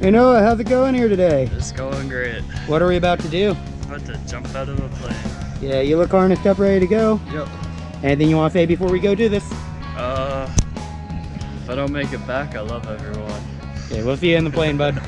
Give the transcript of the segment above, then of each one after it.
Hey Noah, how's it going here today? It's going great. What are we about to do? About to jump out of a plane. Yeah, you look harnessed up, ready to go. Yep. Anything you want to say before we go do this? Uh, if I don't make it back, I love everyone. Okay, we'll see you in the plane, bud.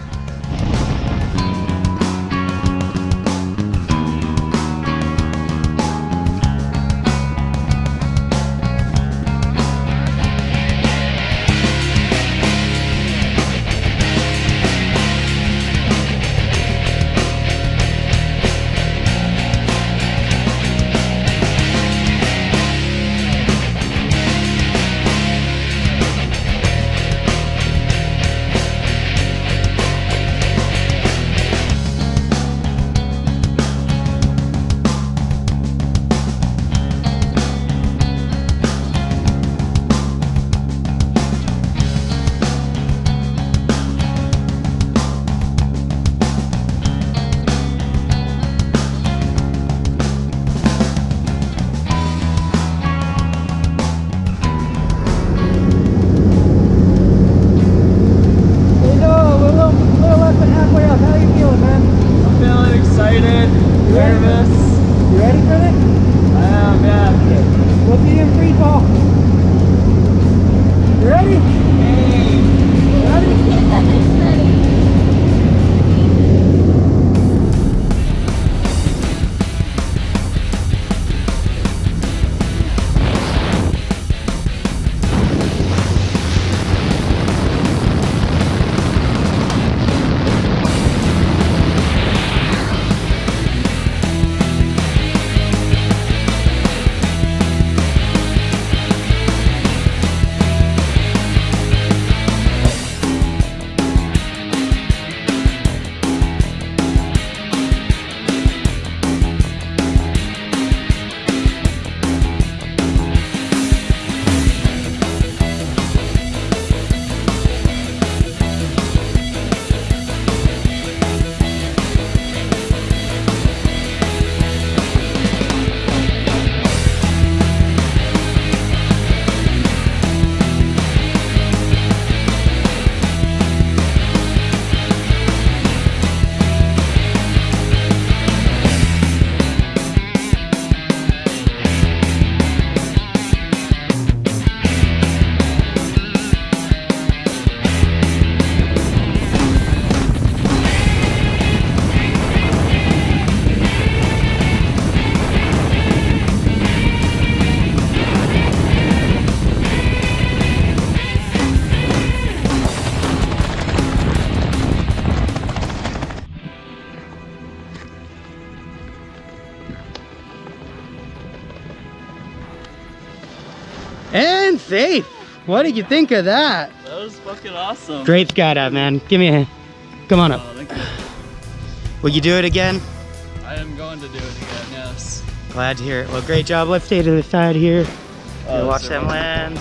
And safe. What did you think of that? That was fucking awesome. Great skydive, man. Give me a hand. Come on up. Oh, you. Will you do it again? I am going to do it again, yes. Glad to hear it. Well, great job. Let's stay to the side here. Oh, watch them land.